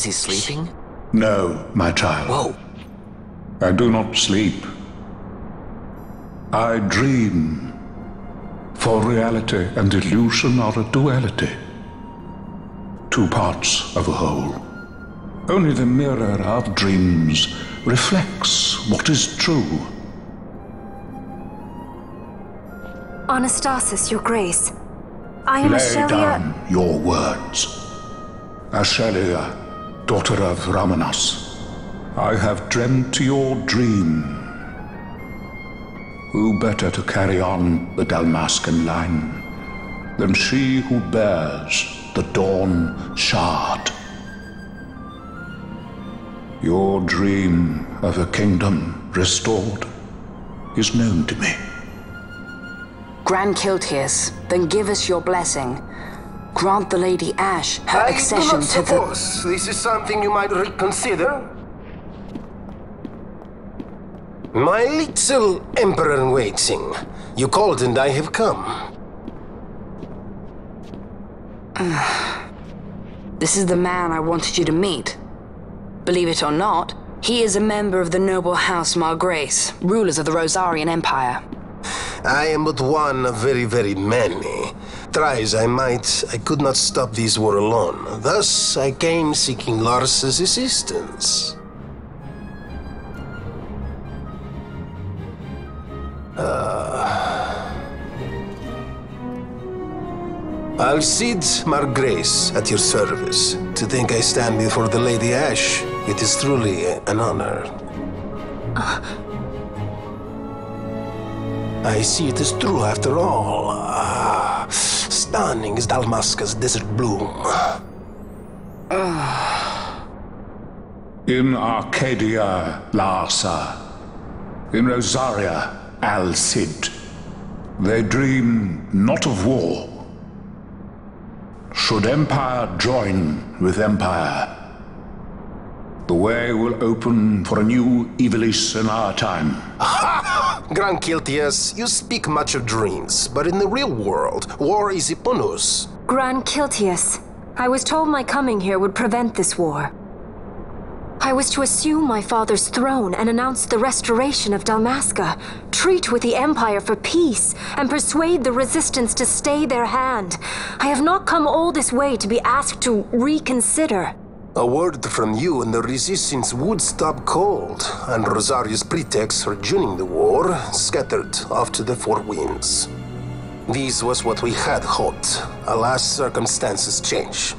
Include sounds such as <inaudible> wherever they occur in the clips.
Is he sleeping? No, my child. Whoa. I do not sleep. I dream. For reality and illusion are a duality. Two parts of a whole. Only the mirror of dreams reflects what is true. Anastasis, Your Grace. I am Lay Ashelia. down your words. Ashelia, daughter of Raminas, I have dreamt your dream. Who better to carry on the Dalmascan line than she who bears the Dawn Shard? Your dream of a kingdom restored is known to me. Gran Kiltias, then give us your blessing. Grant the Lady Ash her I accession to the. this is something you might reconsider. My little Emperor in waiting. You called and I have come. <sighs> This is the man I wanted you to meet. Believe it or not, he is a member of the noble house Margrace, rulers of the Rozarrian Empire. I am but one of very, very many. Try as I might, I could not stop this war alone. Thus, I came seeking Larsa's assistance. Uh... Al-Cid Margrace at your service. To think I stand before the Lady Ash, it is truly an honor. I see it is true after all. Ah, stunning is Dalmasca's desert bloom. In Archadia, Larsa. In Rozarria, Al Cid. They dream not of war. Should empire join with empire, the way will open for a new Ivalice in our time. <laughs> Gran Kiltias, you speak much of dreams, but in the real world, war is upon us. Gran Kiltias. I was told my coming here would prevent this war. I was to assume my father's throne and announce the restoration of Dalmasca, treat with the Empire for peace, and persuade the resistance to stay their hand. I have not come all this way to be asked to reconsider. A word from you and the resistance would stop cold, and Rozarria's pretext for joining the war scattered off to the four winds. This was what we had hoped. Alas, circumstances change.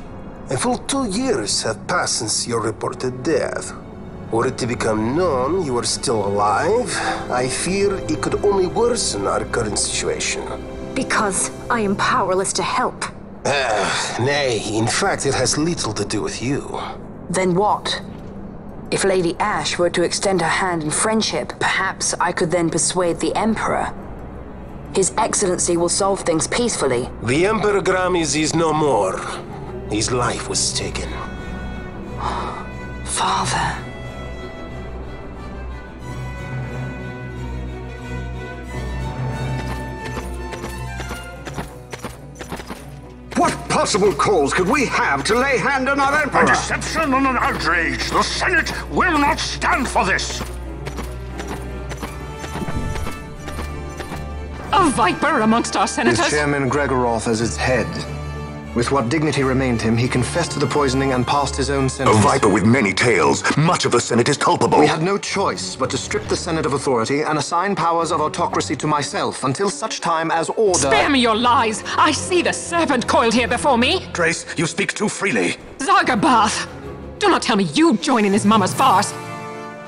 A full two years have passed since your reported death. Were it to become known you are still alive, I fear it could only worsen our current situation. Because I am powerless to help. Ah, nay, in fact, it has little to do with you. Then what? If Lady Ash were to extend her hand in friendship, perhaps I could then persuade the Emperor. His Excellency will solve things peacefully. The Emperor Gramis is no more. His life was taken. Father. Possible cause could we have to lay hand on our Emperor? A deception and an outrage. The Senate will not stand for this. A viper amongst our With senators? Chairman Gregoroth as its head. With what dignity remained him, he confessed to the poisoning and passed his own sentence. A viper with many tails. Much of the Senate is culpable. We had no choice but to strip the Senate of authority and assign powers of autocracy to myself until such time as order. Spare me your lies! I see the serpent coiled here before me! Drace, you speak too freely. Zargabaath! Do not tell me you join in this mama's farce!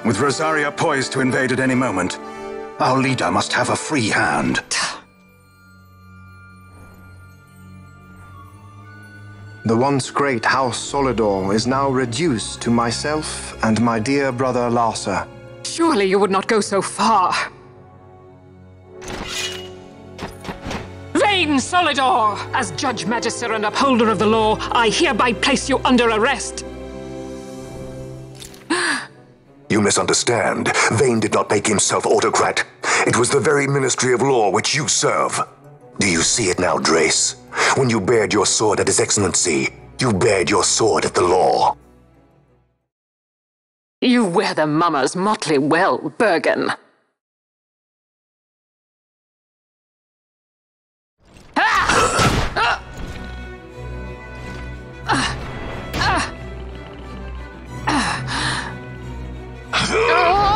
With Rozarria poised to invade at any moment, our leader must have a free hand. The once great House Solidor is now reduced to myself and my dear brother Larsa. Surely you would not go so far. Vayne Solidor! As Judge Magister and Upholder of the Law, I hereby place you under arrest. You misunderstand. Vayne did not make himself autocrat. It was the very Ministry of Law which you serve. Do you see it now, Drace? When you bared your sword at His Excellency, you bared your sword at the law. You wear the mummers motley well, Bergan. Such <laughs>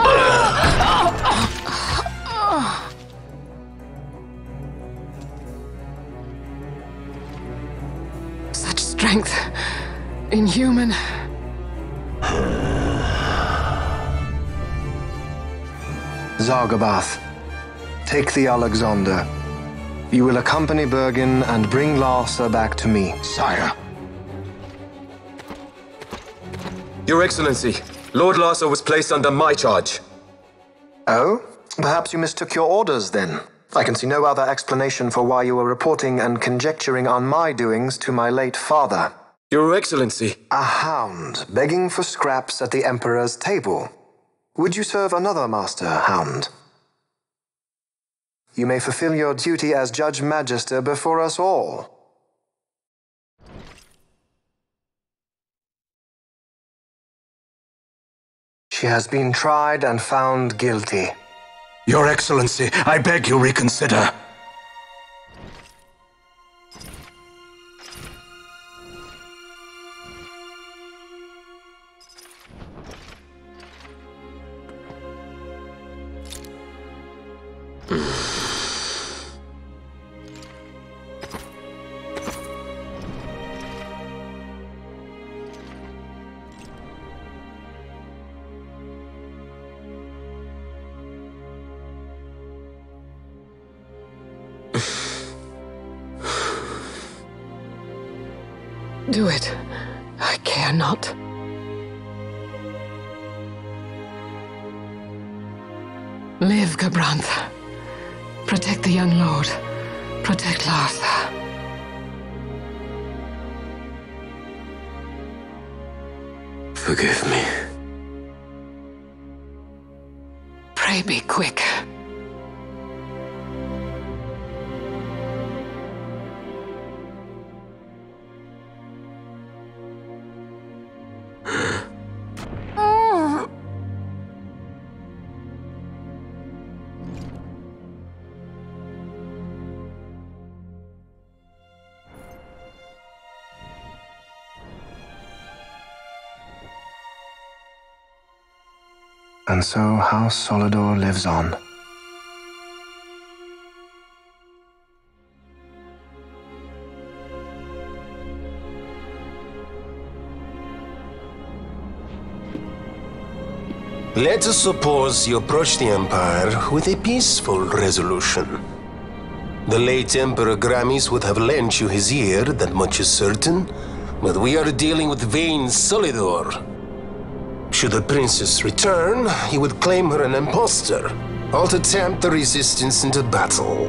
strength. Inhuman. Zargabaath, take the Alexander. You will accompany Bergan and bring Larsa back to me. Sire. Your Excellency, Lord Larsa was placed under my charge. Oh? Perhaps you mistook your orders then. I can see no other explanation for why you were reporting and conjecturing on my doings to my late father. Your Excellency. A hound begging for scraps at the Emperor's table. Would you serve another master, hound? You may fulfill your duty as Judge Magister before us all. She has been tried and found guilty. Your Excellency, I beg you reconsider. And so House Solidor lives on. Let us suppose you approach the Empire with a peaceful resolution. The late Emperor Gramis would have lent you his ear, that much is certain, but we are dealing with Vayne Solidor. Should the princess return, he would claim her an impostor, or to tempt the resistance into battle.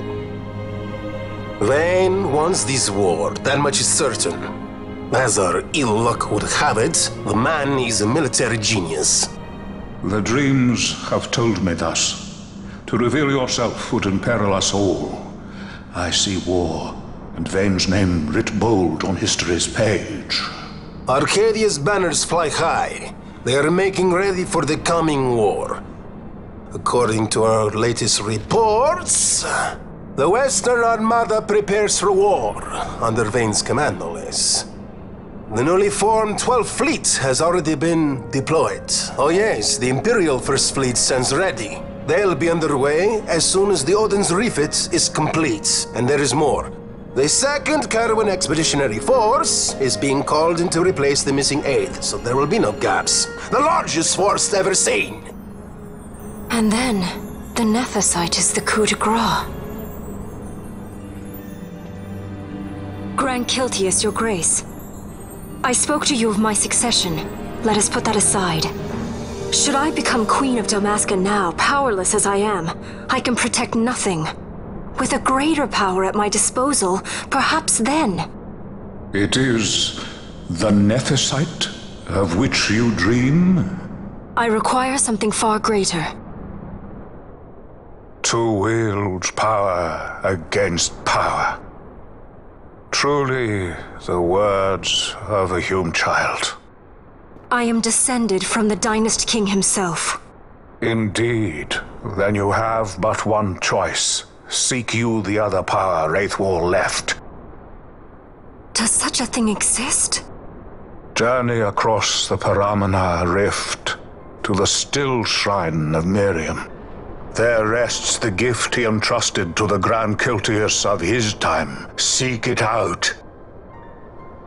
Vayne wants this war, that much is certain. As our ill luck would have it, the man is a military genius. The dreams have told me thus. To reveal yourself would imperil us all. I see war, and Vayne's name writ bold on history's page. Archadia's banners fly high. They are making ready for the coming war. According to our latest reports, the Western Armada prepares for war under Vayne's command, no less. The newly formed 12th Fleet has already been deployed. Oh yes, the Imperial First Fleet stands ready. They'll be underway as soon as the Odin's refit is complete. And there is more. The second Caravan Expeditionary Force is being called in to replace the missing eighth, so there will be no gaps. The largest force ever seen. And then, the Nethicite is the coup de grace. Gran Kiltias, your grace. I spoke to you of my succession. Let us put that aside. Should I become Queen of Dalmasca now, powerless as I am, I can protect nothing. With a greater power at my disposal, perhaps then. It is the Nethicite of which you dream? I require something far greater. To wield power against power. Truly the words of a Hume child. I am descended from the Dynast King himself. Indeed. Then you have but one choice. Seek you the other power Raithwall left. Does such a thing exist? Journey across the Paramina Rift to the Stilshrine of Miriam. There rests the gift he entrusted to the Gran Kiltias of his time. Seek it out.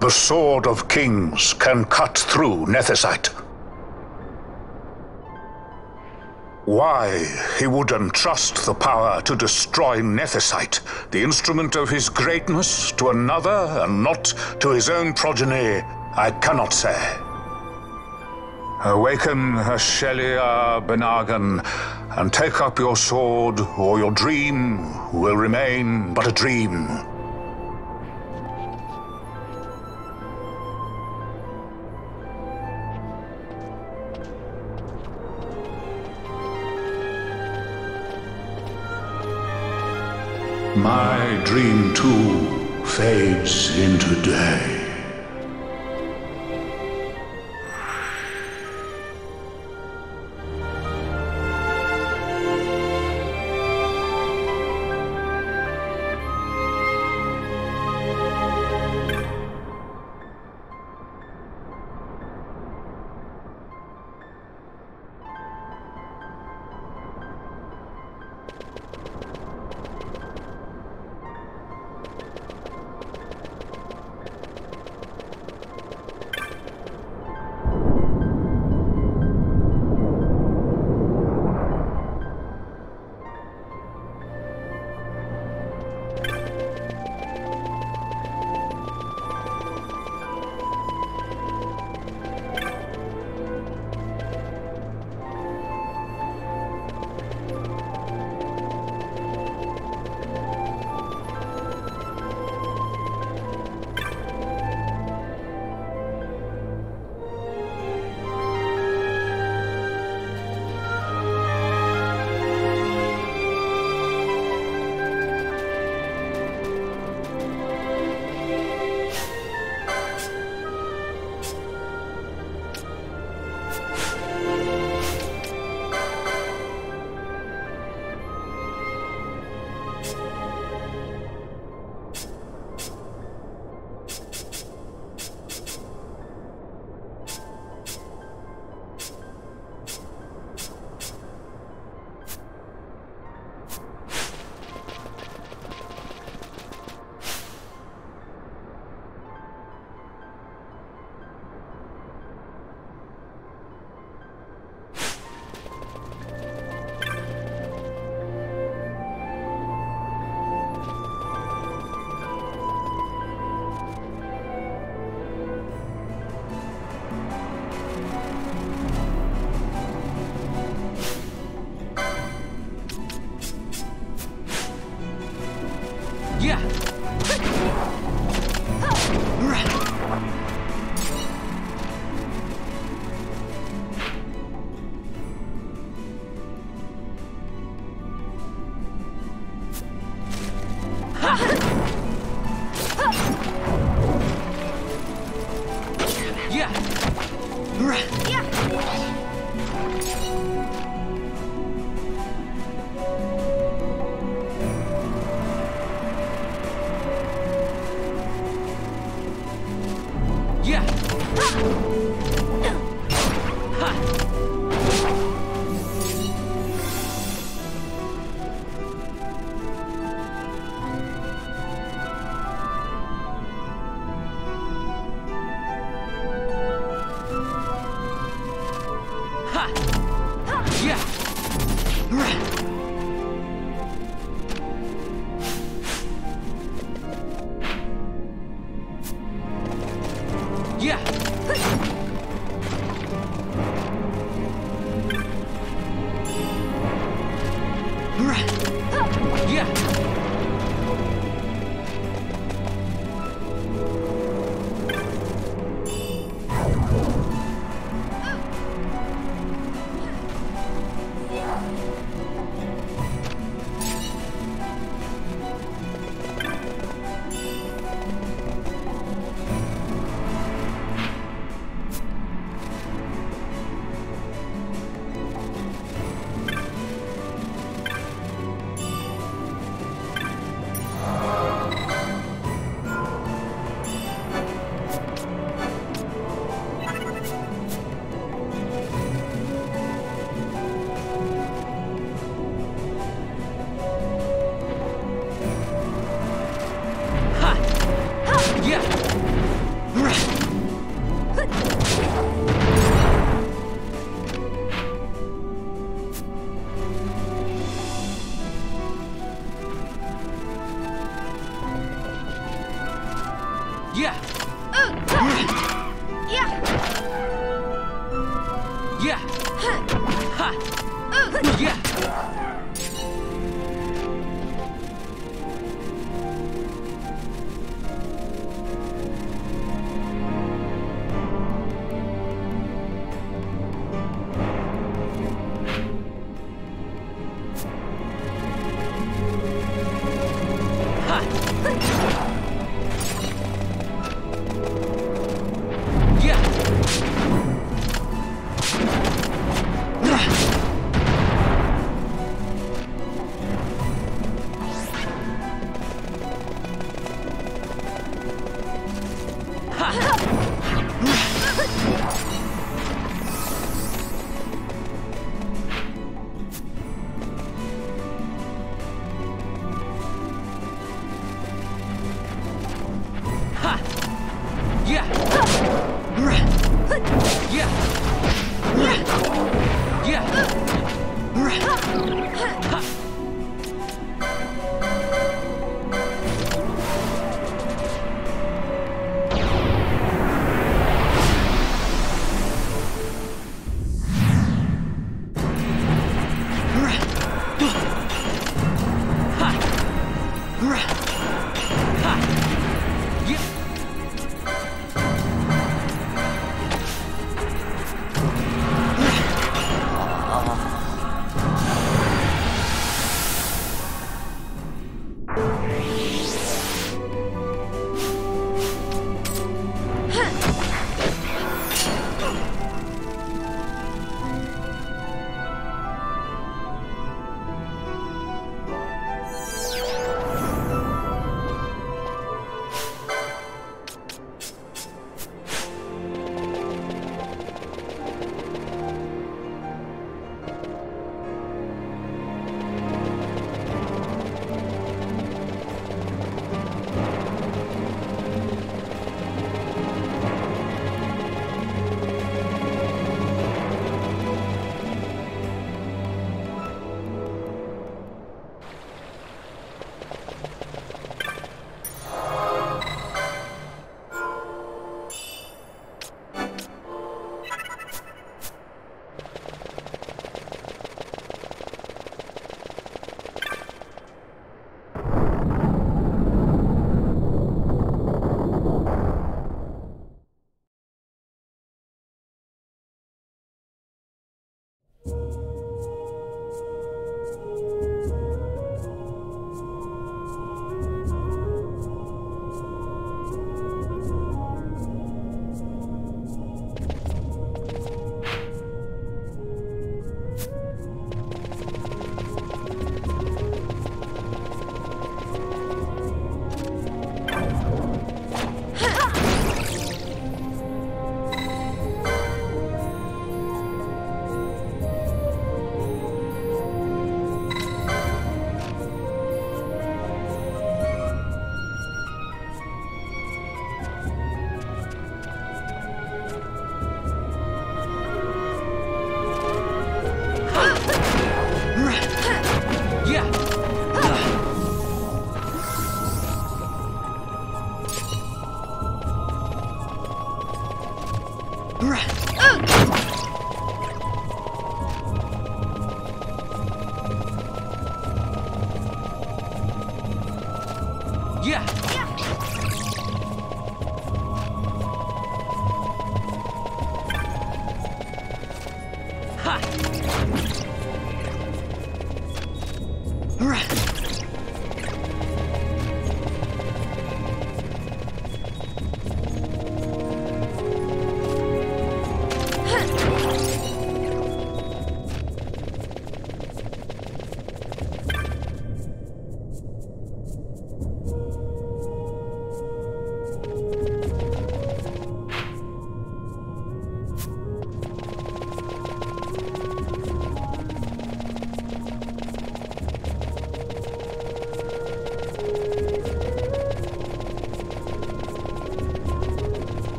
The Sword of Kings can cut through Nethicite. Why he would entrust the power to destroy Nethicite, the instrument of his greatness, to another and not to his own progeny, I cannot say. Awaken Ashelia B'nargin and take up your sword, or your dream will remain but a dream. My dream too fades into day.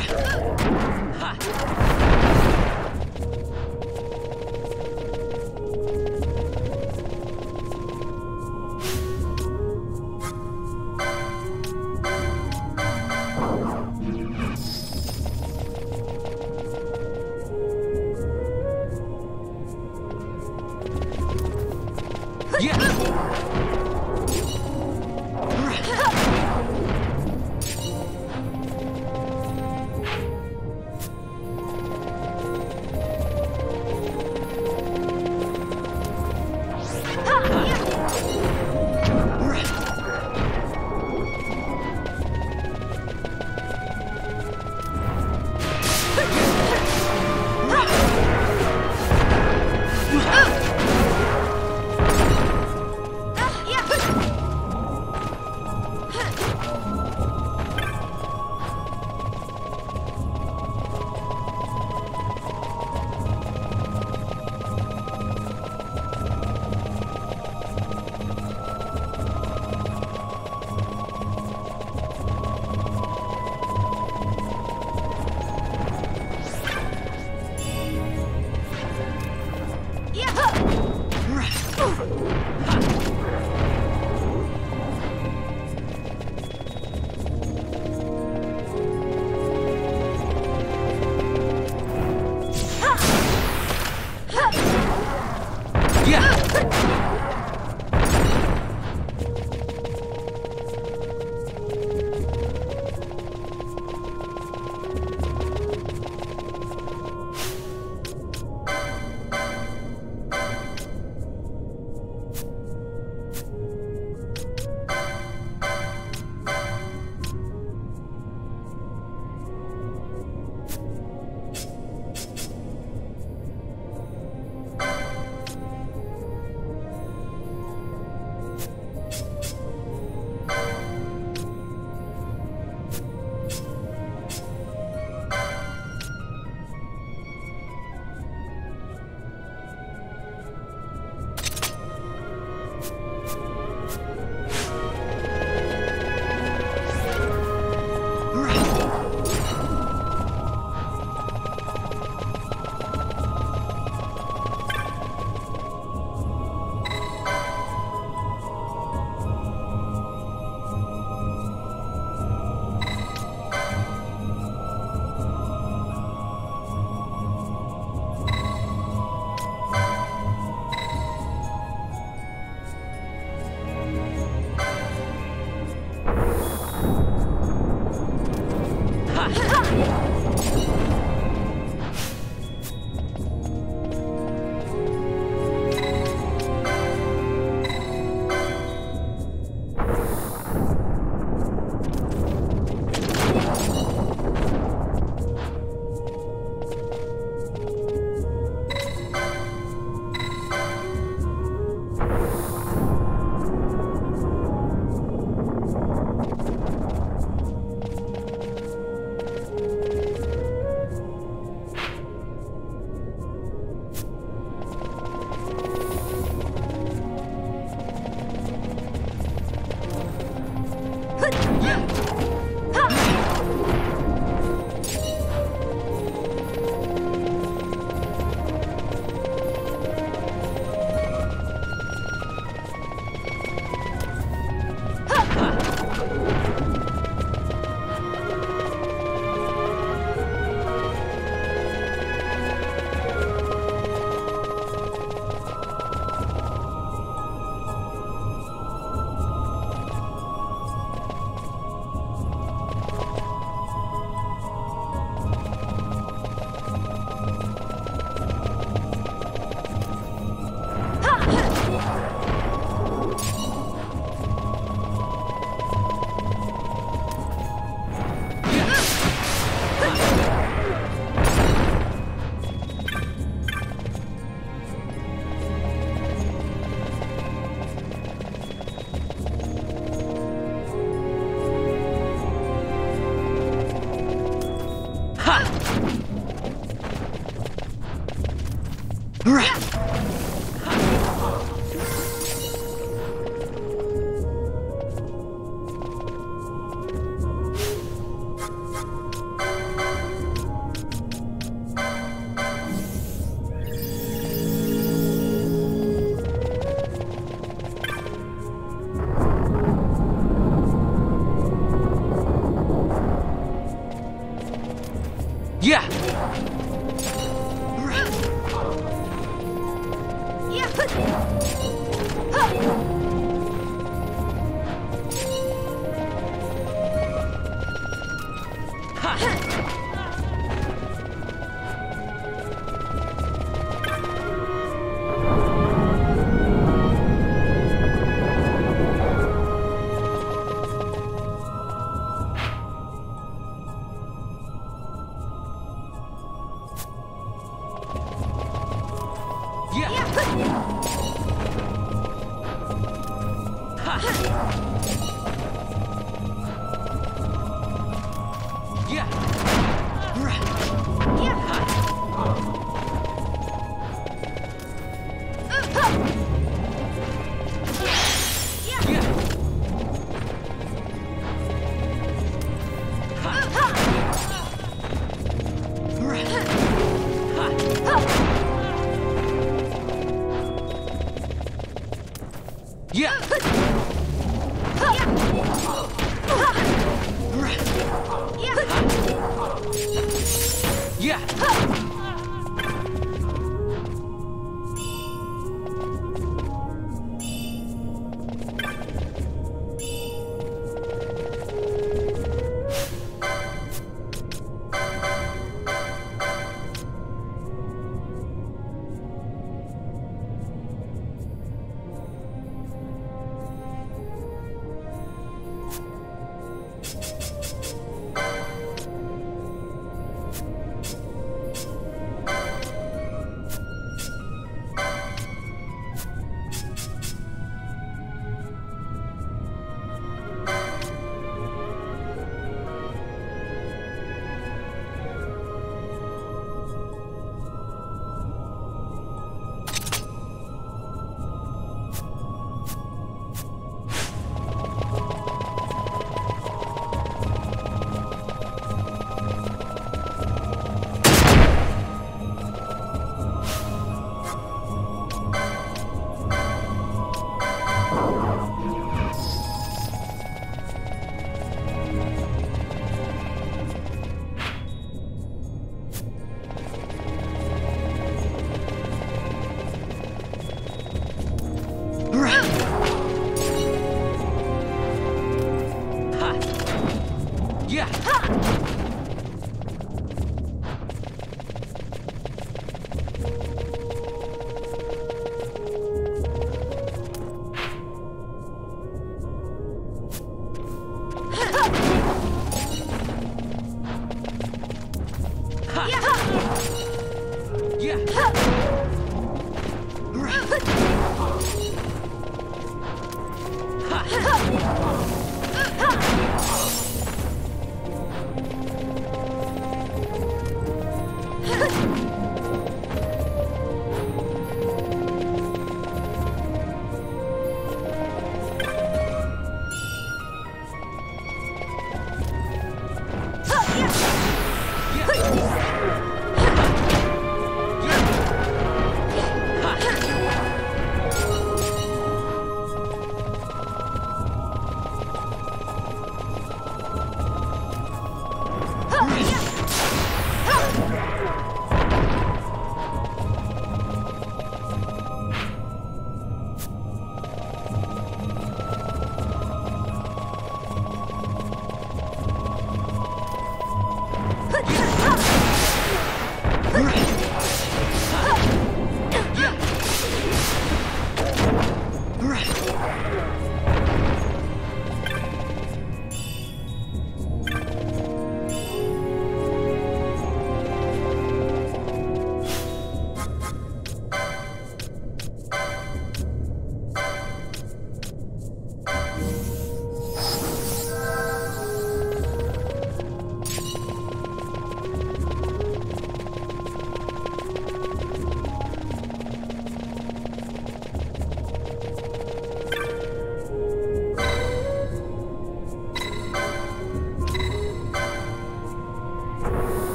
Ha!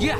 Yeah.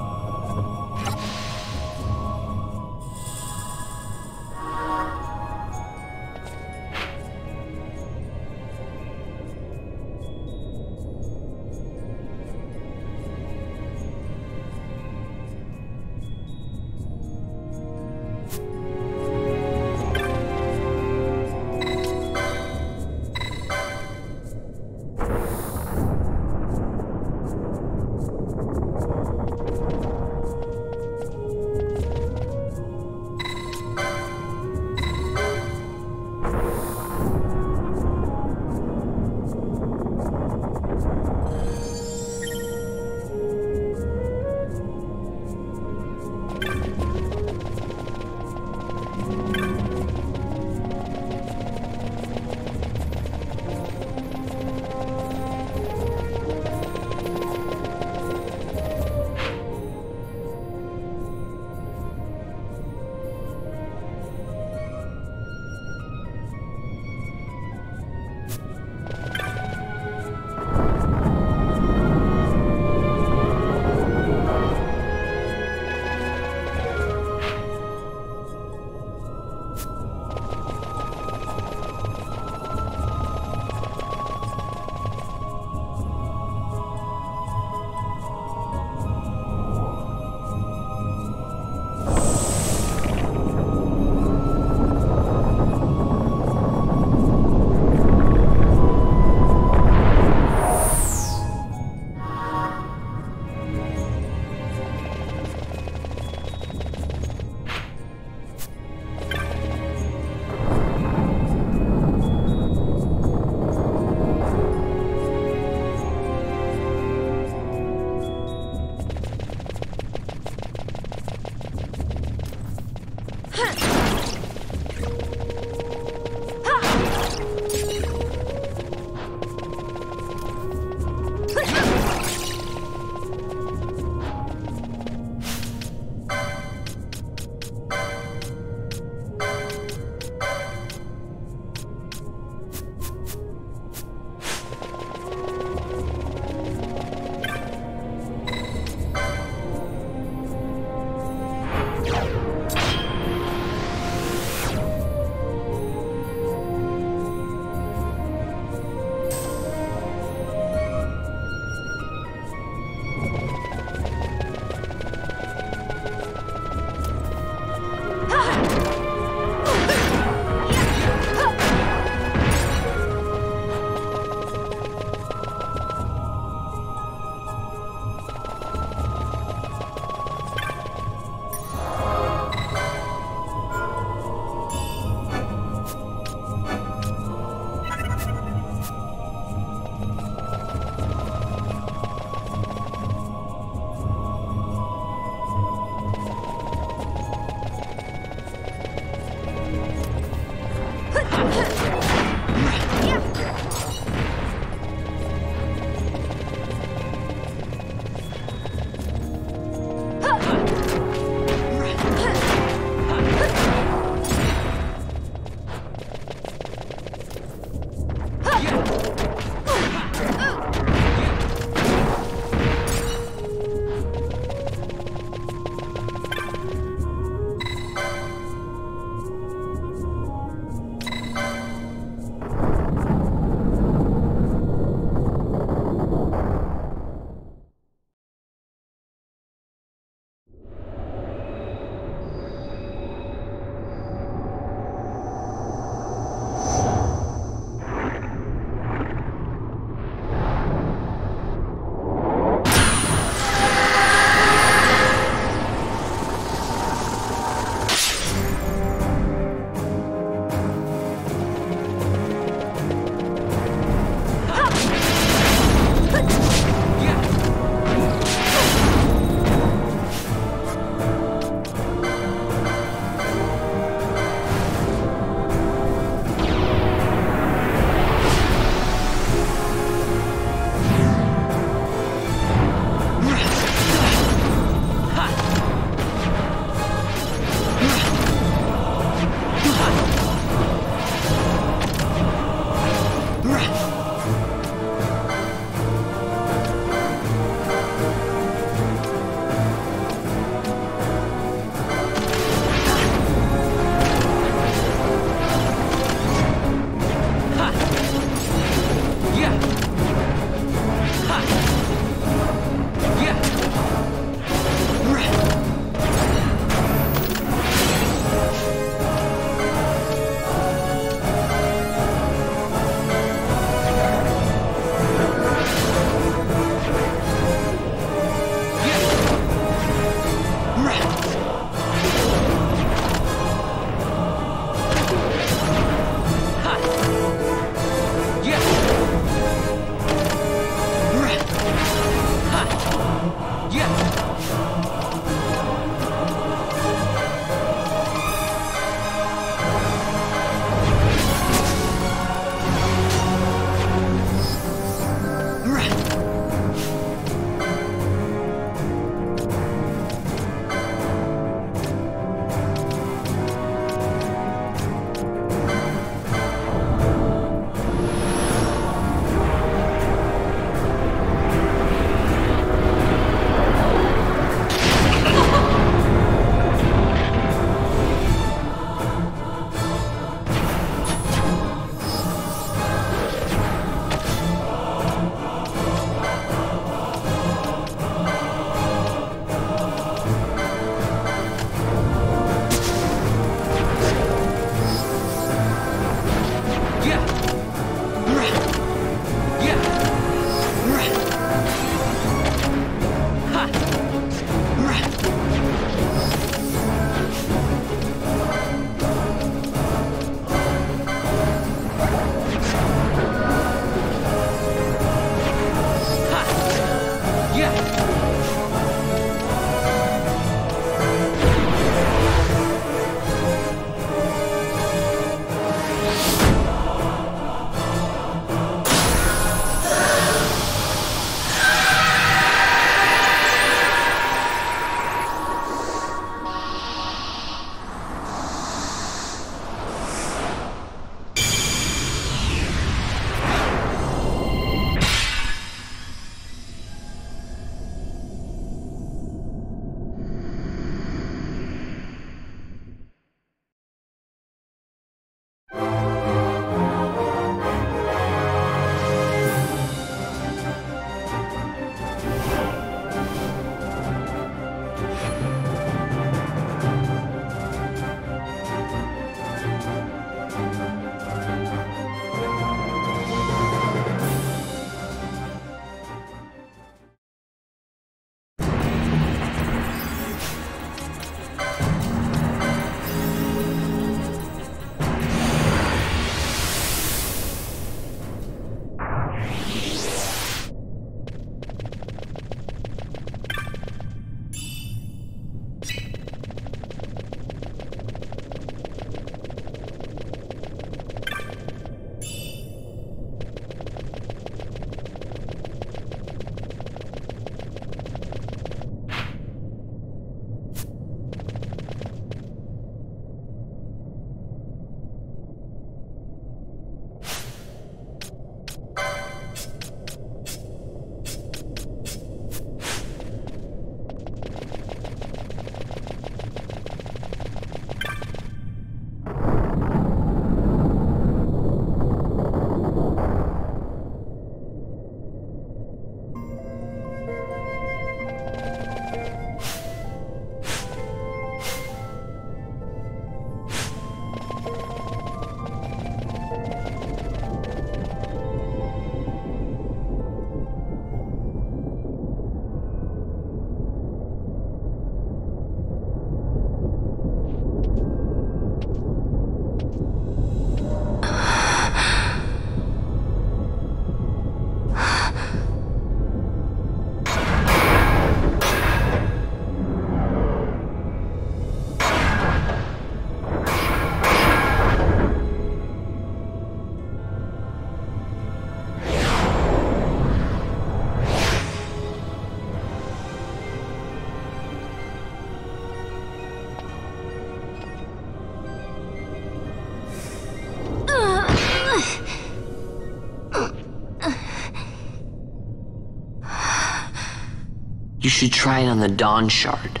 You should try it on the Dawn Shard.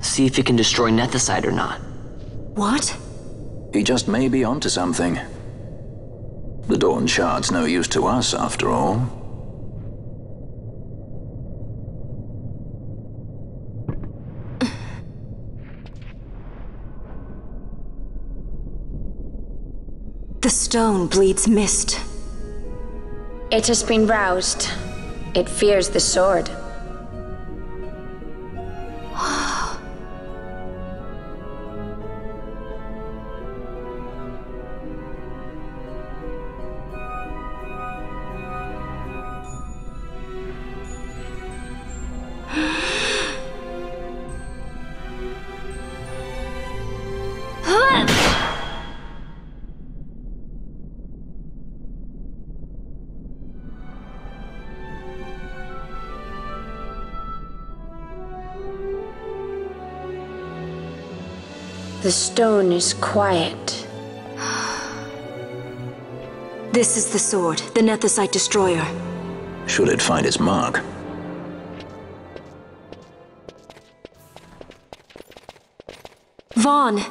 See if it can destroy Nethicite or not. What? He just may be onto something. The Dawn Shard's no use to us, after all. The stone bleeds mist. It has been roused. It fears the sword. Stone is quiet. <sighs> This is the sword, the Nethicite destroyer. Should it find its mark. Vayne!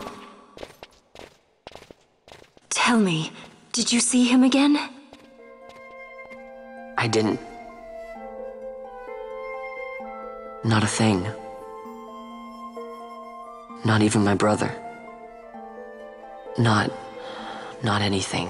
Tell me, did you see him again? I didn't. Not a thing. Not even my brother. Not. not anything.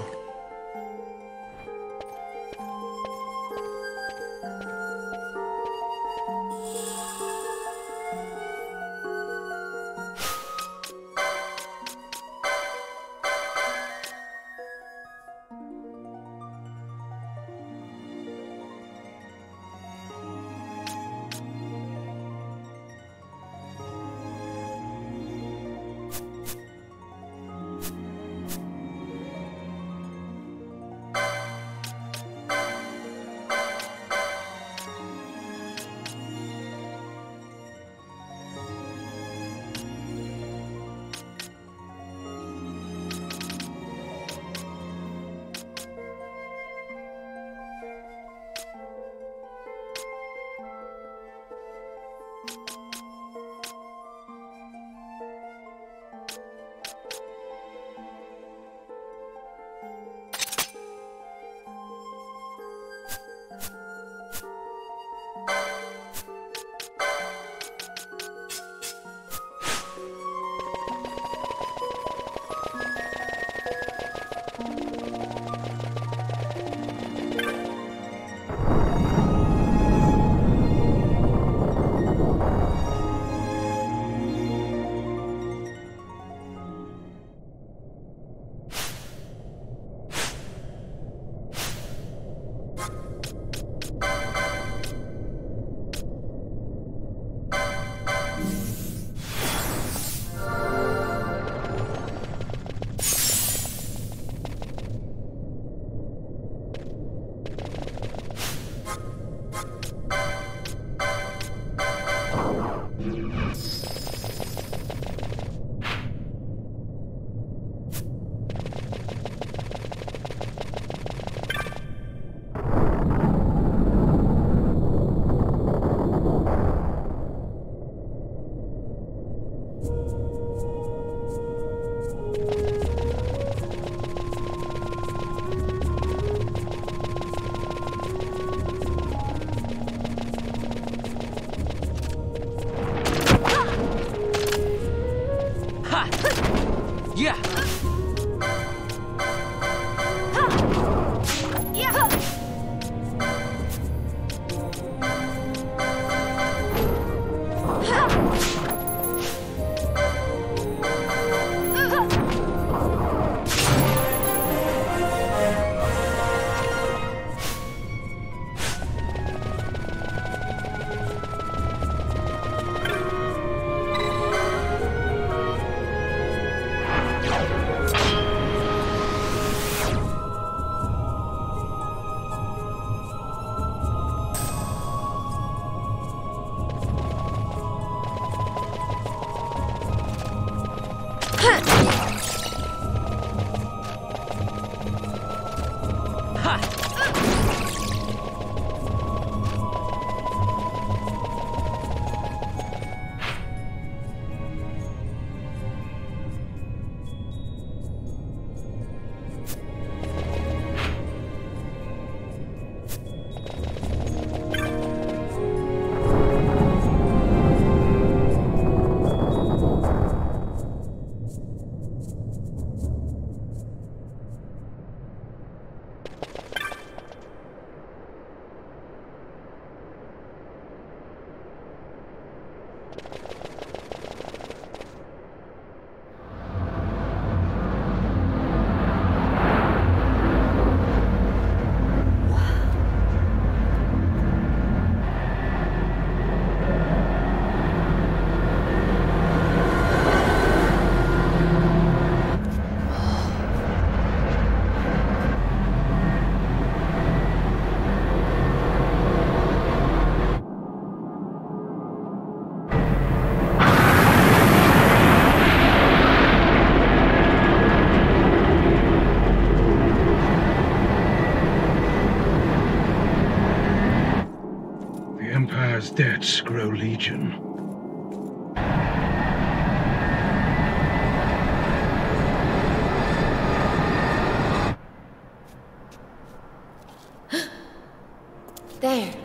There.